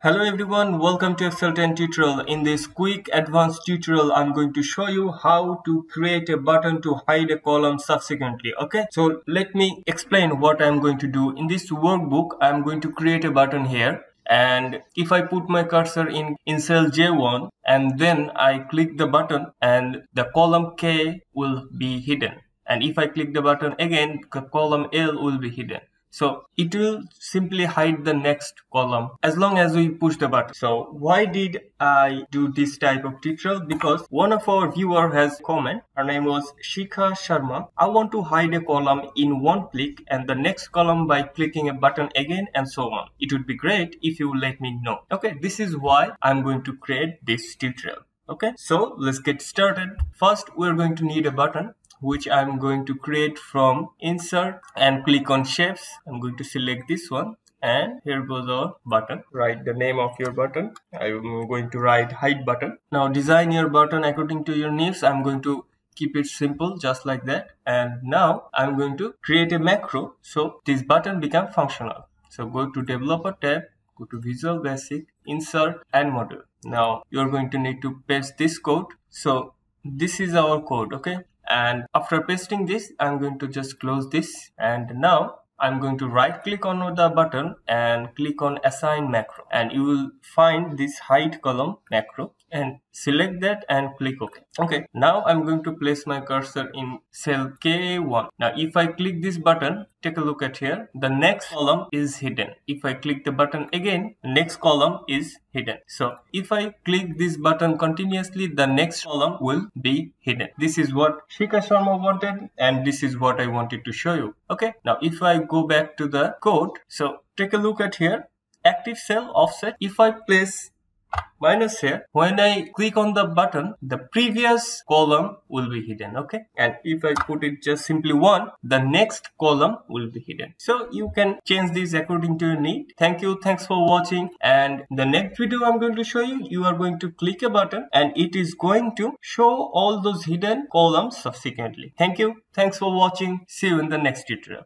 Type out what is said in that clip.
Hello everyone, welcome to Excel 10 tutorial. In this quick advanced tutorial, I'm going to show you how to create a button to hide a column subsequently. Okay, so let me explain what I'm going to do. In this workbook, I'm going to create a button here. And if I put my cursor in, in cell J1 and then I click the button and the column K will be hidden. And if I click the button again, the column L will be hidden. So it will simply hide the next column as long as we push the button. So why did I do this type of tutorial? Because one of our viewer has comment. Her name was Shikha Sharma. I want to hide a column in one click and the next column by clicking a button again and so on. It would be great if you let me know. Okay, this is why I'm going to create this tutorial. Okay, so let's get started. First, we're going to need a button which I'm going to create from insert and click on shapes. I'm going to select this one and here goes our button. Write the name of your button. I'm going to write hide button. Now design your button according to your needs. I'm going to keep it simple just like that. And now i'm going to create a macro. So this button become functional. So go to developer tab go to visual basic insert and module now you're going to need to paste this code. So this is our code okay and after pasting this i'm going to just close this. And now i'm going to right click on the button and click on assign macro. And you will find this hide column macro and select that and click OK. Okay, now I'm going to place my cursor in cell K1. Now if I click this button, take a look at here, the next column is hidden. If I click the button again, next column is hidden. So if I click this button continuously, the next column will be hidden. This is what Shikha Sharma wanted and this is what I wanted to show you. Okay, now if I go back to the code, so take a look at here, active cell offset. If I place minus here when i click on the button the previous column will be hidden okay? And if i put it just simply one the next column will be hidden. So you can change this according to your need. Thank you. Thanks for watching. And the next video i'm going to show you you are going to click a button and it is going to show all those hidden columns subsequently. Thank you. Thanks for watching. See you in the next tutorial